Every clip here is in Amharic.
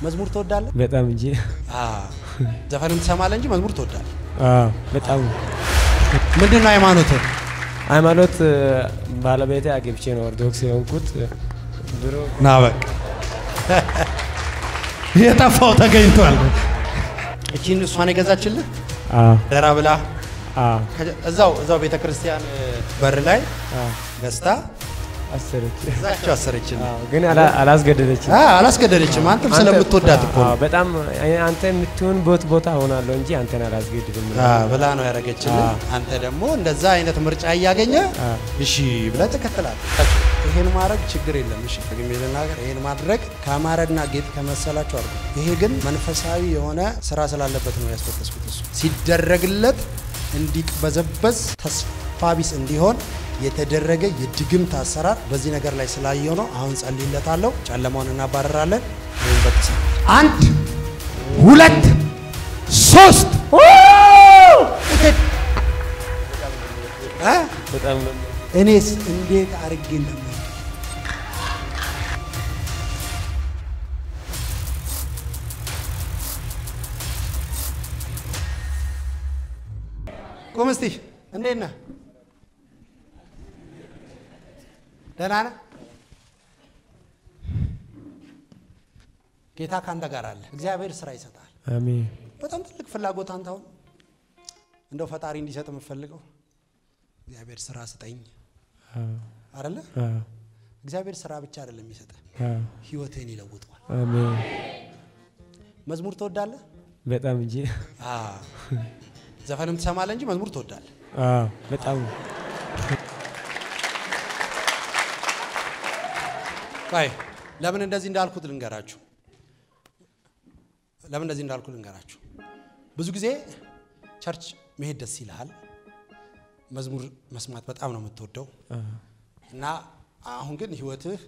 መዝሙር ትወዳለህ? በጣም እንጂ ዘፈንም ትሰማለህ እንጂ መዝሙር ትወዳለህ? አዎ፣ በጣም ምንድን ነው ሃይማኖት? ሃይማኖት ባለቤቴ አግብቼ ነው ኦርቶዶክስ የሆንኩት። ድሮ ና በቃ የጠፋው ተገኝቷል። እቺን እሷን የገዛችልህ አዎ፣ ደራ ብላ እዛው እዛው ቤተ ክርስቲያን በር ላይ ገዝታ አሰረች። ግን አላ- አላስገደደችም። አላስገደደችም። አንተም አንተ- ስለምትወዳት እኮ ነው በጣም አንተ የምትሆን ቦት ቦታ ሆናለሁ እንጂ አንተን አላስገድድም። ብላ ነው ያደረገችልህ። አዎ። አንተ ደግሞ እንደዛ አይነት ምርጫ እያገኘ እሺ ብለህ ትከተላለህ። ይሄን ማድረግ ችግር የለም። እሺ ደግሜ ልናገር፣ ይሄን ማድረግ ከአማረና ጌጥ ከመሰላችሁ አድርጉ። ይሄ ግን መንፈሳዊ የሆነ ስራ ስላለበት ነው ያስበጠስኩት። እሱ ሲደረግለት እንዲቅበዘበዝ ተስፋ ቢስ እንዲሆን የተደረገ የድግምት አሰራር በዚህ ነገር ላይ ስላየው ነው። አሁን ጸልይለታለሁ። ጨለማውን እናባረራለን። አንድ ሁለት ሶስት እኔስ እንዴት አድርጌ እንደምወድ ቁም እስቲ። እንዴት ነህ? ደህና ነህ? ጌታ ካንተ ጋር አለ። እግዚአብሔር ስራ ይሰጣል። አሜን። በጣም ትልቅ ፍላጎት አንተ አሁን እንደው ፈጣሪ እንዲሰጥ የምፈልገው እግዚአብሔር ስራ ስጠኝ አይደለ? እግዚአብሔር ስራ ብቻ አይደለም የሚሰጥ ህይወትህን ይለውጠዋል። አሜን። መዝሙር ትወዳለህ? በጣም እንጂ ዘፈንም ትሰማለህ እንጂ መዝሙር ትወዳለህ። አዎ፣ በጣም ቆይ ለምን እንደዚህ እንዳልኩት ልንገራችሁ። ለምን እንደዚህ እንዳልኩ ልንገራችሁ። ብዙ ጊዜ ቸርች መሄድ ደስ ይልሃል፣ መዝሙር መስማት በጣም ነው የምትወደው እና አሁን ግን ህይወትህ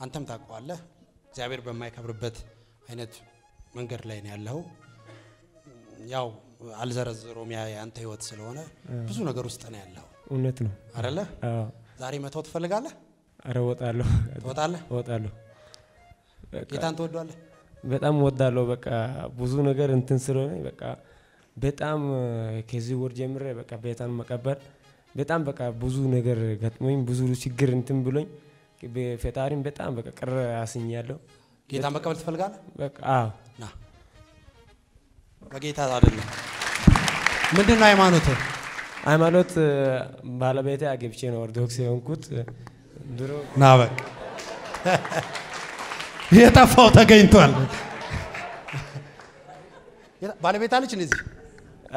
አንተም ታውቀዋለህ እግዚአብሔር በማይከብርበት አይነት መንገድ ላይ ነው ያለው። ያው አልዘረዝሮም የአንተ ህይወት ስለሆነ ብዙ ነገር ውስጥ ነው ያለው እውነት ነው። አደለ? ዛሬ መተው ትፈልጋለህ? ኧረ እወጣለሁ፣ ትወጣለህ? እወጣለሁ። በቃ ጌታን ትወዷለህ? በጣም እወዳለሁ። በቃ ብዙ ነገር እንትን ስለሆነ በቃ በጣም ከዚህ ወር ጀምሬ በቃ ቤታን መቀበል በጣም በቃ ብዙ ነገር ገጥሞኝ ብዙ ችግር እንትን ብሎኝ ፈጣሪም በጣም በቃ ቅር አስኛለሁ። ጌታን መቀበል ትፈልጋለህ? በቃ አዎ ና በጌታ አይደለም። ምንድን ነው ሃይማኖትህ? ሃይማኖት ባለቤቴ አግብቼ ነው ኦርቶዶክስ የሆንኩት። ድሮ ና በቃ የጠፋው ተገኝቷል። ባለቤት አለች እንደዚህ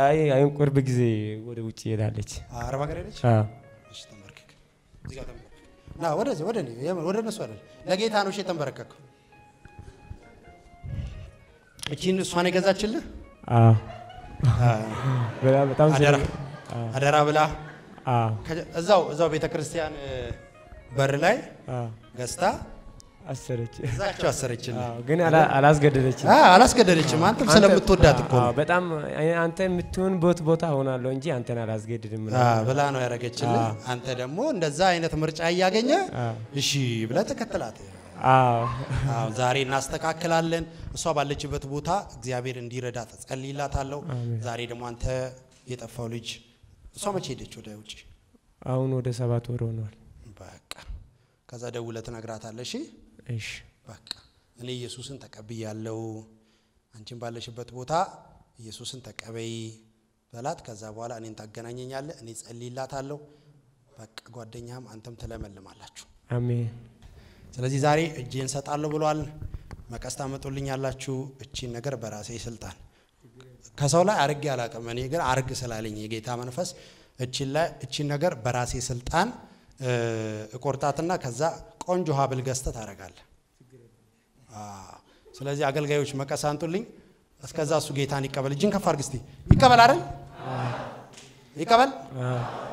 አይ አሁን ቅርብ ጊዜ ወደ ውጭ ሄዳለች። አረብ ሀገር ሄደች። አዎ እሺ ተንበርክክ። እዚህ ጋር ተንበርክክ። ና ወደዚህ ወደ እኔ የምር ወደ እነሱ አይደል ለጌታ ነው እሺ የተንበረከከው። እቺን እሷን የገዛችልህ አዎ በጣም በጣም አደራ ብላ እዛው እዛው ቤተ ክርስቲያን በር ላይ ገዝታ አሰረች። እዛቸው ግን አላ- አላስገደደችም። አላስገደደችም። አንተም አንተ- ስለምትወዳት እኮ ነው በጣም አንተ የምትሆን ቦት ቦታ ሆናለሁ እንጂ አንተን አላስገድድም። ብላ ነው ያደረገችልህ። አንተ ደግሞ እንደዛ አይነት ምርጫ እያገኘ እሺ ብለህ ተከተላት። አዎ አዎ ዛሬ እናስተካክላለን። እሷ ባለችበት ቦታ እግዚአብሔር እንዲረዳት ጸልይላታለሁ። ዛሬ ደግሞ አንተ የጠፋው ልጅ እሷ መቼ ሄደች ወደ ውጭ? አሁን ወደ ሰባት ወር ሆኗል። በቃ ከዛ ደውለህ ትነግራታለህ። እሺ እሺ በቃ እኔ ኢየሱስን ተቀብያለሁ፣ አንቺን ባለሽበት ቦታ ኢየሱስን ተቀበይ በላት። ከዛ በኋላ እኔን ታገናኘኛለህ፣ እኔ ጸልይላታለሁ። በቃ ጓደኛህም አንተም ትለመልማላችሁ። አሜን ስለዚህ ዛሬ እጄን ሰጣለሁ ብሏል። መቀስ ታመጡልኝ ያላችሁ እቺን ነገር በራሴ ስልጣን ከሰው ላይ አርግ አላቅም። እኔ ግን አርግ ስላለኝ የጌታ መንፈስ እቺን ነገር በራሴ ስልጣን እቆርጣትና ከዛ ቆንጆ ሀብል ገዝተህ ታደርጋለህ። ስለዚህ አገልጋዮች መቀስ አንጡልኝ። እስከዛ እሱ ጌታን ይቀበል። እጅን ከፍ አድርግ እስቲ። ይቀበል አይደል? ይቀበል።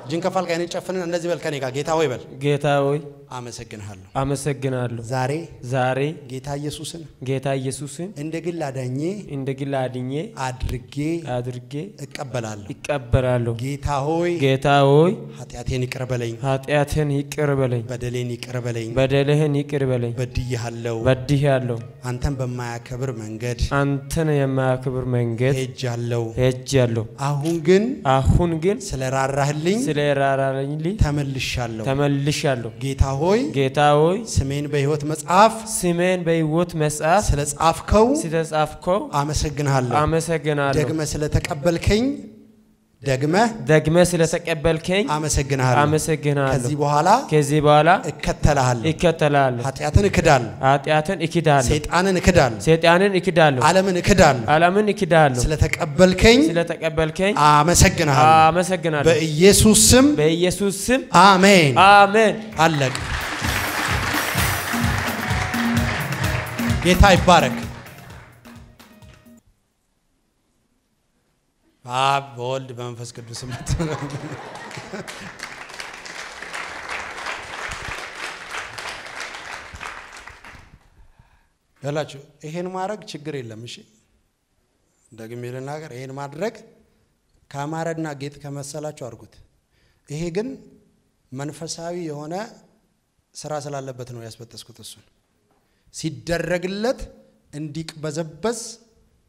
እጅን ከፍ አድርግ። አይንን ጨፍንን። እንደዚህ በል ከኔ ጋር ጌታ ሆይ በል። ጌታ ሆይ አመሰግንሃለሁ። አመሰግናለሁ። ዛሬ ዛሬ ጌታ ኢየሱስን ጌታ ኢየሱስን እንደ ግል አዳኜ እንደ ግል አድኜ አድርጌ አድርጌ እቀበላለሁ። ይቀበላለሁ። ጌታ ሆይ ጌታ ሆይ ኃጢአቴን ይቅር በለኝ፣ ኃጢአትን ይቅር በለኝ፣ በደሌን ይቅር በለኝ። በደልህን ይቅር በለኝ። በድያለሁ። በድያለሁ። አንተን በማያከብር መንገድ አንተን የማያክብር መንገድ ሄጃለሁ። ሄጃለሁ። አሁን ግን አሁን ግን ስለ ራራህልኝ ስለ ራራልኝ ተመልሻለሁ። ተመልሻለሁ። ጌታ ሆይ ጌታ ሆይ ስሜን በሕይወት መጽሐፍ ስሜን በሕይወት መጽሐፍ ስለ ጻፍከው ስለጻፍከው አመሰግንሃለሁ። አመሰግናለሁ። ደግመ ስለተቀበልከኝ ደግመ ደግመ ስለተቀበልከኝ አመሰግንሃለሁ። አመሰግናለሁ። ከዚህ በኋላ ከዚህ በኋላ እከተልሃለሁ። ይከተላለሁ። ኃጢአትን እክዳለሁ። ኃጢአትን እክዳለሁ። ሰይጣንን እክዳለሁ። ሰይጣንን እክዳለሁ። ዓለምን እክዳለሁ። ዓለምን እክዳለሁ። ስለተቀበልከኝ ስለተቀበልከኝ አመሰግንሃለሁ። አመሰግናለሁ። በኢየሱስ ስም በኢየሱስ ስም አሜን። አሜን። አለቅ ጌታ ይባረክ። በአብ በወልድ በመንፈስ ቅዱስ ያላችሁ ይሄን ማድረግ ችግር የለም። እሺ ደግሜ ልናገር፣ ይሄን ማድረግ ከአማረና ጌጥ ከመሰላችሁ አድርጉት። ይሄ ግን መንፈሳዊ የሆነ ስራ ስላለበት ነው ያስበጠስኩት። እሱን ሲደረግለት እንዲቅበዘበዝ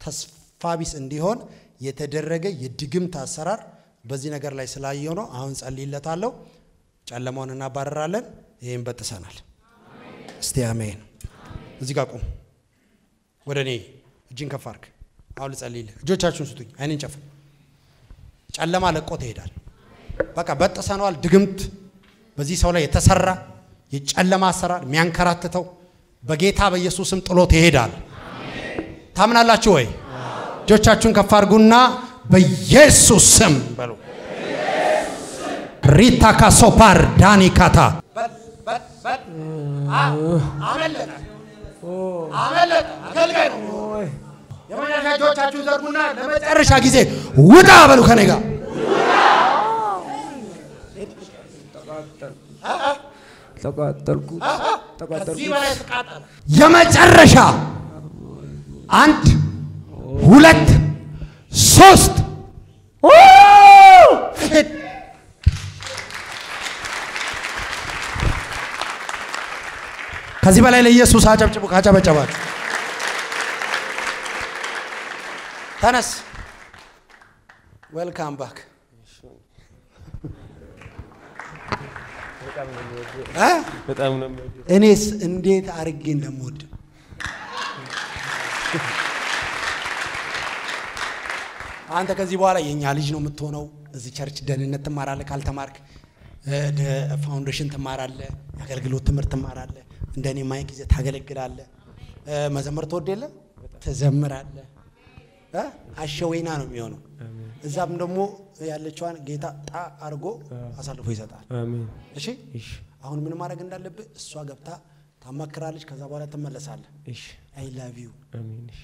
ተስፋ ቢስ እንዲሆን የተደረገ የድግምት አሰራር በዚህ ነገር ላይ ስላየው ነው። አሁን ጸልይለታለሁ። ጨለማውን እናባረራለን። ይህም በጥሰናል። እስቲ አሜን። እዚህ ጋር ቁም። ወደ እኔ እጅን ከፍ አድርግ። አሁን ልጸልይልህ። እጆቻችሁን ስጡኝ። አይንን ጨፍን። ጨለማ ለቆ ትሄዳል። በቃ በጥሰነዋል። ድግምት በዚህ ሰው ላይ የተሰራ የጨለማ አሰራር የሚያንከራትተው በጌታ በኢየሱስም ጥሎት ይሄዳል። ታምናላችሁ ወይ? እጆቻችሁን ከፍ አድርጉና በኢየሱስ ስም በሉ። ሪታ ካሶፓር ዳኒ ካታ እጆቻችሁን ዘርጉና ለመጨረሻ ጊዜ ውጣ በሉ ከኔ ጋር የመጨረሻ አንድ ሁለት ሶስት። ከዚህ በላይ ለኢየሱስ አጨብጭቡ። ካጨበጨባችሁ ተነስ። ዌልካም ባክ እኔስ እንዴት አርጌ እንደምወድ አንተ ከዚህ በኋላ የእኛ ልጅ ነው የምትሆነው። እዚህ church ደህንነት ትማራለህ፣ ካልተማርክ foundation ትማራለህ፣ የአገልግሎት ትምህርት ትማራለህ። እንደ እኔ mic ይዘህ ታገለግላለህ። መዘመር ትወድ የለ ትዘምራለህ። አሸወይና ነው የሚሆነው። እዛም ደግሞ ያለችዋን ጌታ ጣ አድርጎ አሳልፎ ይሰጣል። እሺ አሁን ምን ማድረግ እንዳለብህ እሷ ገብታ ታማክራለች። ከዛ በኋላ ትመለሳለህ። እሺ፣ I love you አሜን። እሺ